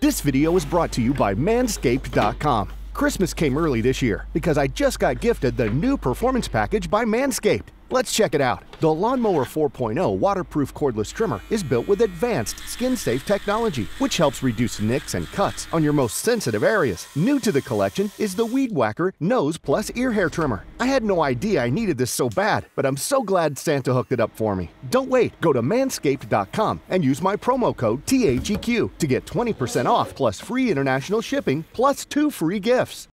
This video is brought to you by Manscaped.com. Christmas came early this year because I just got gifted the new performance package by Manscaped. Let's check it out. The Lawnmower 4.0 waterproof cordless trimmer is built with advanced skin safe technology, which helps reduce nicks and cuts on your most sensitive areas. New to the collection is the Weed Whacker Nose Plus Ear Hair Trimmer. I had no idea I needed this so bad, but I'm so glad Santa hooked it up for me. Don't wait. Go to manscaped.com and use my promo code THEQ to get 20% off plus free international shipping plus two free gifts.